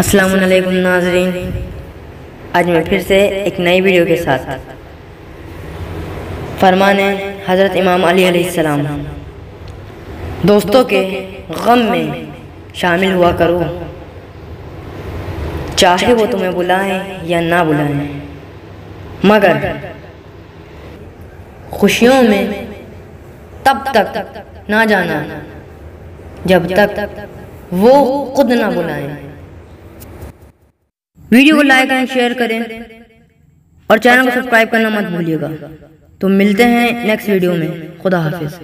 अस्सलाम वालेकुम नाजरीन। आज मैं फिर से एक नई वीडियो के साथ। फरमान हज़रत इमाम अली सलाम, दोस्तों के गम में शामिल हुआ करो। चाहे वो तुम्हें बुलाएँ या ना बुलाएँ, मगर खुशियों में तब तक ना जाना जब तक वो खुद ना बुलाएँ। वीडियो को लाइक करें शेयर करें और चैनल को सब्सक्राइब करना मत भूलिएगा। तो मिलते हैं नेक्स्ट वीडियो में। खुदा हाफिज़।